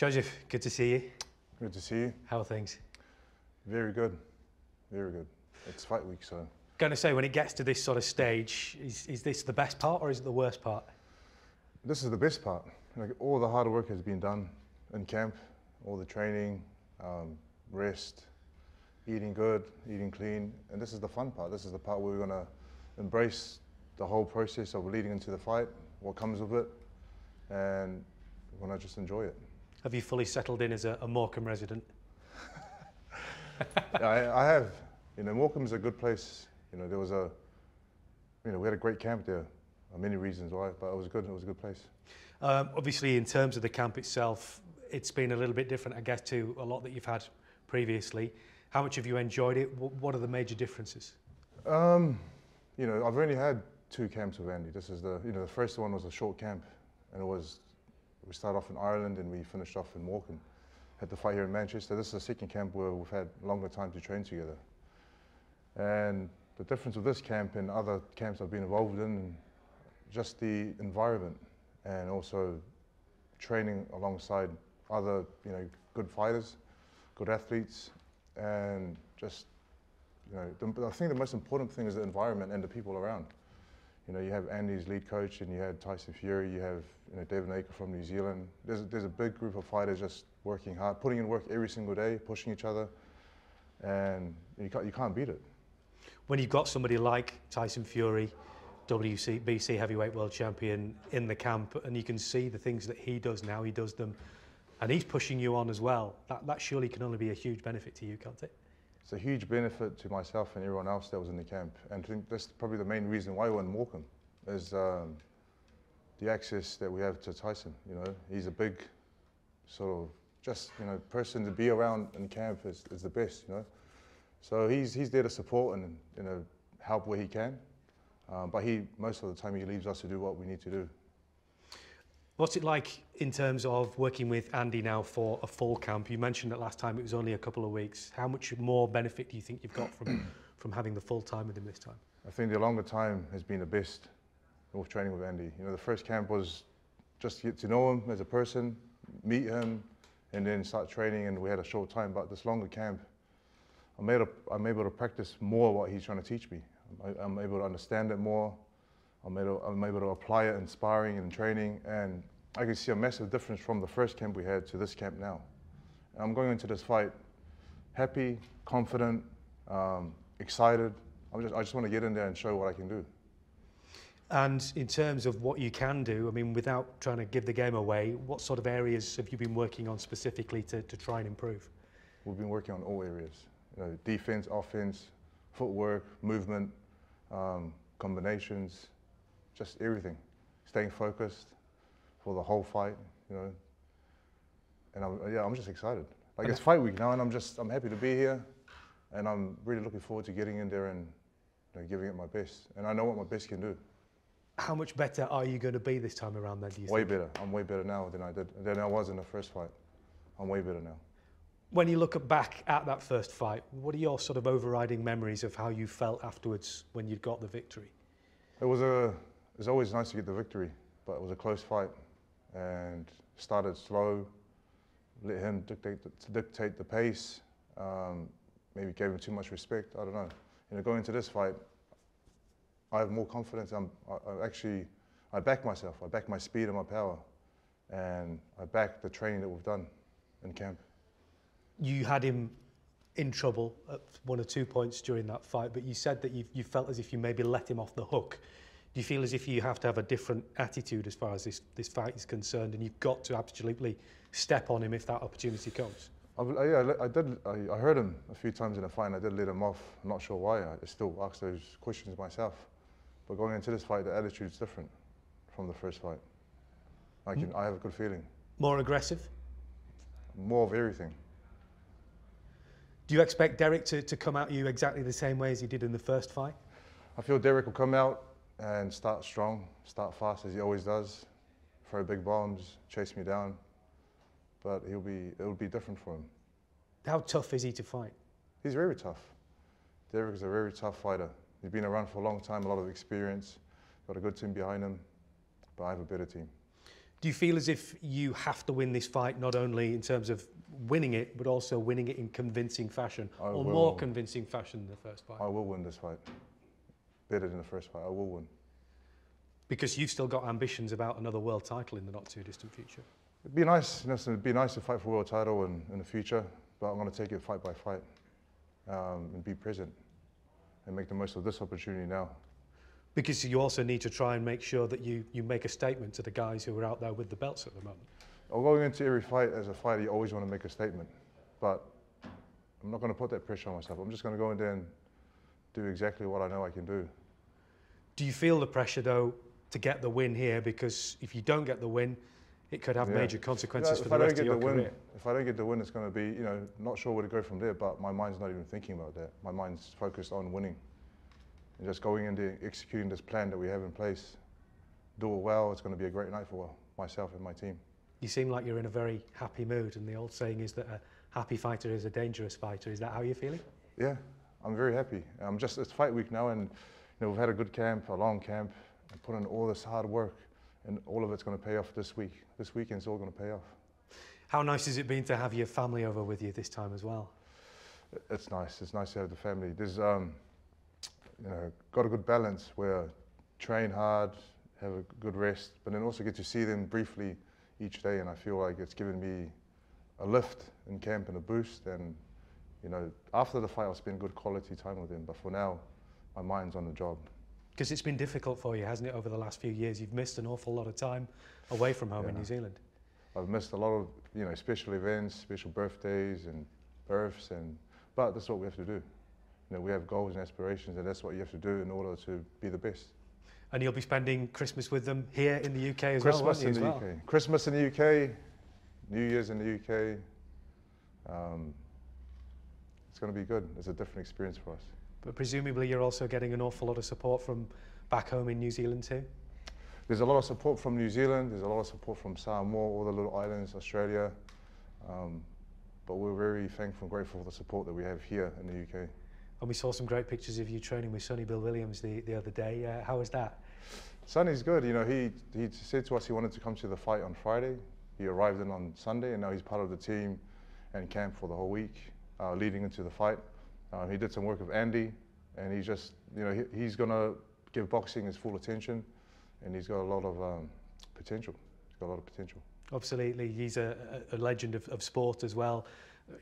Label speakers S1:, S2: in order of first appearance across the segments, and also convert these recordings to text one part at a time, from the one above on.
S1: Joseph, good to see you.
S2: Good to see you.
S1: How are things?
S2: Very good. Very good. It's fight week, so.
S1: Going to say, when it gets to this sort of stage, is, is this the best part or is it the worst part?
S2: This is the best part. Like all the hard work has been done in camp, all the training, um, rest, eating good, eating clean, and this is the fun part. This is the part where we're going to embrace the whole process of leading into the fight, what comes with it, and we're going to just enjoy it.
S1: Have you fully settled in as a, a Morecambe resident?
S2: I, I, have. You know, Morecambe's a good place. You know, there was a, you know, we had a great camp there. Many reasons why, but it was good. It was a good place.
S1: Um, obviously, in terms of the camp itself, it's been a little bit different, I guess, to a lot that you've had previously. How much have you enjoyed it? What are the major differences?
S2: Um, you know, I've only had two camps with Andy. This is the, you know, the first one was a short camp, and it was we started off in Ireland and we finished off in Morecambe. Had the fight here in Manchester. This is the second camp where we've had longer time to train together. And the difference with this camp and other camps I've been involved in, just the environment and also training alongside other, you know, good fighters, good athletes, and just, you know, the, I think the most important thing is the environment and the people around. You know, you have Andy's lead coach and you had Tyson Fury, you have you know, David Nyika from New Zealand. There's, there's a big group of fighters just working hard, putting in work every single day, pushing each other, and you can't, you can't beat it.
S1: When you've got somebody like Tyson Fury, WBC heavyweight world champion in the camp, and you can see the things that he does now, he does them, and he's pushing you on as well. That, that surely can only be a huge benefit to you, can't it?
S2: It's a huge benefit to myself and everyone else that was in the camp. And I think that's probably the main reason why we're in Morecambe is um, the access that we have to Tyson. You know, he's a big sort of just you know person to be around in camp is, is the best. You know, so he's he's there to support and you know help where he can. Um, but he most of the time he leaves us to do what we need to do.
S1: What's it like in terms of working with Andy now for a full camp? You mentioned that last time it was only a couple of weeks. How much more benefit do you think you've got from, from having the full time with him this time?
S2: I think the longer time has been the best with training with Andy. You know, the first camp was just to get to know him as a person, meet him, and then start training, and we had a short time. But this longer camp, I'm able to, I'm able to practice more what he's trying to teach me. I'm able to understand it more. I'm able, I'm able to apply it in sparring and training, and I can see a massive difference from the first camp we had to this camp now. And I'm going into this fight happy, confident, um, excited. I'm just, I just want to get in there and show what I can do.
S1: And in terms of what you can do, I mean, without trying to give the game away, what sort of areas have you been working on specifically to, to try and improve?
S2: We've been working on all areas. You know, defense, offense, footwork, movement, um, combinations, just everything. Staying focused for the whole fight, you know. And I'm, yeah, I'm just excited. Like it's fight week now, and I'm just I'm happy to be here, and I'm really looking forward to getting in there and you know, giving it my best. And I know what my best can do.
S1: How much better are you going to be this time around then, do you
S2: way
S1: think?
S2: better. I'm way better now than I did than I was in the first fight. I'm way better now.
S1: When you look back at that first fight, what are your sort of overriding memories of how you felt afterwards when you got the victory?
S2: It was a it's always nice to get the victory, but it was a close fight and started slow, let him dictate the, dictate the pace, um, maybe gave him too much respect, I don't know. You know, going into this fight, I have more confidence. I'm, I, I actually, I back myself. I back my speed and my power. And I back the training that we've done in camp.
S1: You had him in trouble at one or two points during that fight, but you said that you, you felt as if you maybe let him off the hook. Do you feel as if you have to have a different attitude as far as this, this fight is concerned and you've got to absolutely step on him if that opportunity comes?
S2: I, uh, yeah, I did. I, I, heard him a few times in the fight and I did let him off. I'm not sure why. I still ask those questions myself. But going into this fight, the attitude's different from the first fight. I, can, I have a good feeling.
S1: More aggressive?
S2: More of everything.
S1: Do you expect Derek to, to come at you exactly the same way as he did in the first fight?
S2: I feel Derek will come out and start strong, start fast as he always does, throw big bombs, chase me down. But he'll be, it'll be different for him.
S1: How tough is he to fight?
S2: He's very tough. Derek is a very tough fighter. He's been around for a long time, a lot of experience, got a good team behind him, but I have a better team.
S1: Do you feel as if you have to win this fight not only in terms of winning it, but also winning it in convincing fashion,
S2: I
S1: or
S2: will.
S1: more convincing fashion than the first fight?
S2: I will win this fight. Better than the first fight. I will win.
S1: Because you've still got ambitions about another world title in the not too distant future.
S2: It'd be nice. You know, it'd be nice to fight for world title in, in the future, but I'm going to take it fight by fight um, and be present and make the most of this opportunity now.
S1: Because you also need to try and make sure that you, you make a statement to the guys who are out there with the belts at the moment.
S2: Or going into every fight as a fighter, you always want to make a statement, but I'm not going to put that pressure on myself. I'm just going to go in there and do exactly what I know I can do.
S1: Do you feel the pressure though to get the win here? Because if you don't get the win, it could have
S2: Yeah.
S1: major
S2: You know,
S1: consequences for
S2: I
S1: the
S2: don't
S1: rest
S2: get
S1: of your
S2: the win,
S1: career.
S2: if I don't get the win, it's going to be, you know, not sure where to go from there. But my mind's not even thinking about that. My mind's focused on winning and just going in into executing this plan that we have in place. Do it well. It's going to be a great night for myself and my team.
S1: You seem like you're in a very happy mood, and the old saying is that a happy fighter is a dangerous fighter. Is that how you're feeling?
S2: Yeah, I'm very happy. I'm just it's fight week now, and you know we've had a good camp, a long camp, and put in all this hard work, and all of it's going to pay off this week. This weekend's all going to pay off.
S1: How nice has it been to have your family over with you this time as well?
S2: It's nice. It's nice to have the family. There's um, you know, got a good balance where train hard, have a good rest, but then also get to see them briefly each day, and I feel like it's given me a lift in camp and a boost. And you know, after the fight, I'll spend good quality time with them. But for now, my mind's on the job.
S1: Because it's been difficult for you, hasn't it, over the last few years? You've missed an awful lot of time away from home in New Zealand.
S2: I've missed a lot of you know special events, special birthdays and births, and but that's what we have to do. You know, we have goals and aspirations, and that's what you have to do in order to be the best.
S1: And you'll be spending Christmas with them here in the UK as well,
S2: Christmas in the
S1: well?
S2: UK, Christmas in the UK, New Year's in the UK. Um, it's going to be good. It's a different experience for us.
S1: But presumably you're also getting an awful lot of support from back home in New Zealand too?
S2: There's a lot of support from New Zealand. There's a lot of support from Samoa, all the little islands, Australia. Um, but we're very thankful and grateful for the support that we have here in the UK.
S1: And we saw some great pictures of you training with Sonny Bill Williams the, the other day. Uh, how was that?
S2: Sonny's good. You know, he he said to us he wanted to come to the fight on Friday. He arrived in on Sunday, and now he's part of the team and camp for the whole week, uh, leading into the fight. Um, he did some work with Andy, and he's just, you know, he, he's gonna give boxing his full attention, and he's got a lot of um, potential. He's got a lot of potential.
S1: Absolutely, he's a, a legend of, of sport as well.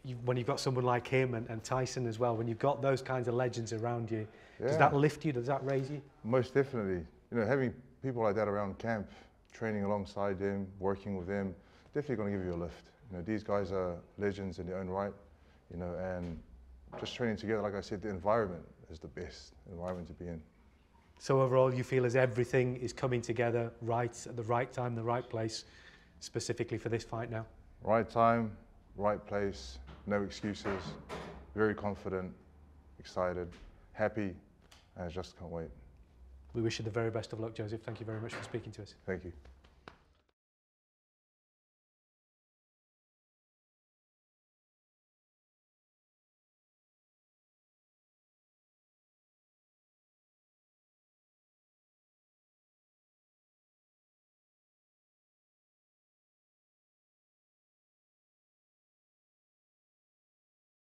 S1: You, when you've got someone like him and, and Tyson as well, when you've got those kinds of legends around you, does that lift you? Does that raise you?
S2: Most definitely. You know, having people like that around camp, training alongside them, working with them, definitely going to give you a lift. You know, these guys are legends in their own right. You know, and just training together, like I said, the environment is the best environment to be in.
S1: So overall, you feel as everything is coming together right at the right time, the right place, specifically for this fight now.
S2: Right time, right place, no excuses. Very confident, excited, happy, and I just can't wait.
S1: We wish you the very best of luck, Joseph. Thank you very much for speaking to us.
S2: Thank you.